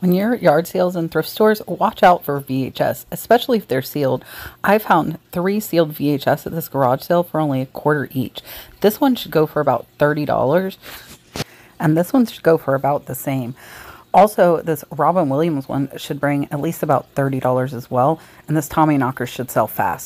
When you're at yard sales and thrift stores, watch out for VHS, especially if they're sealed. I found three sealed VHS at this garage sale for only a quarter each. This one should go for about $30, and this one should go for about the same. Also, this Robin Williams one should bring at least about $30 as well, and this Tommy Knocker should sell fast.